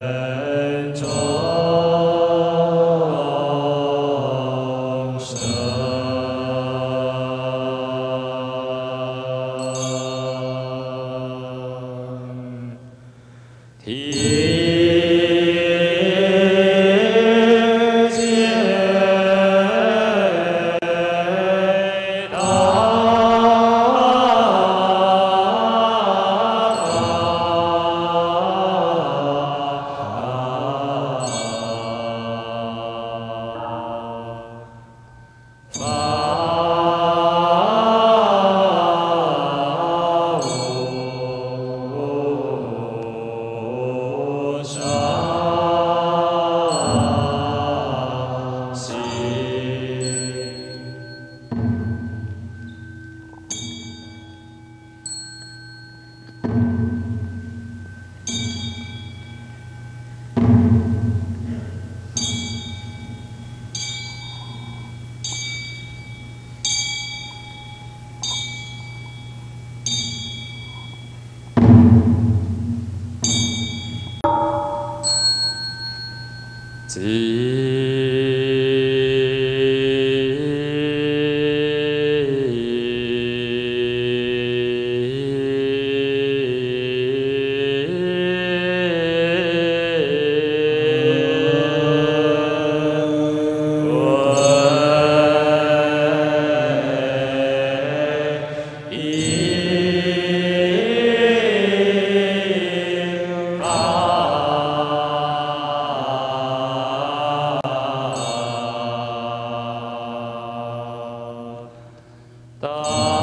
Uh... c'est 的。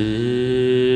See.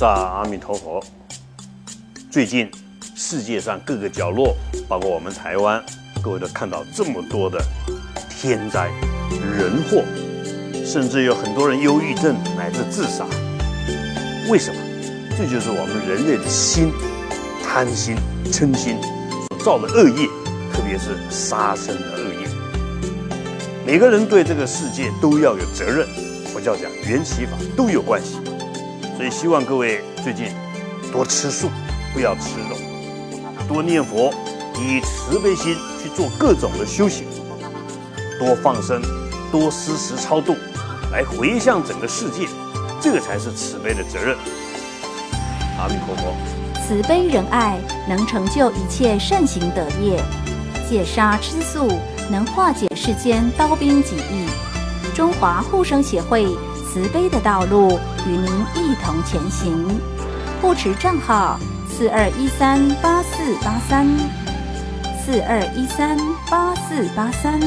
萨阿弥陀佛。最近世界上各个角落，包括我们台湾，各位都看到这么多的天灾人祸，甚至有很多人忧郁症乃至自杀。为什么？这就是我们人类的心贪心、嗔心所造的恶业，特别是杀生的恶业。每个人对这个世界都要有责任。佛教讲缘起法都有关系，所以希望各位最近多吃素，不要吃肉，多念佛，以慈悲心去做各种的修行，多放生，多施食超度，来回向整个世界，这个才是慈悲的责任。阿弥陀佛，慈悲仁爱能成就一切善行德业，戒杀吃素能化解世间刀兵戟役。中华护生协会慈悲的道路与您一同前行。护持账号：四二一三八四八三，四二一三八四八三。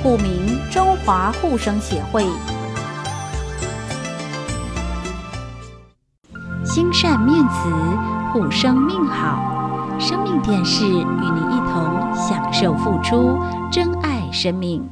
户名：中华护生协会。心善面慈，护生命好。生命电视与您一同享受付出，珍爱生命。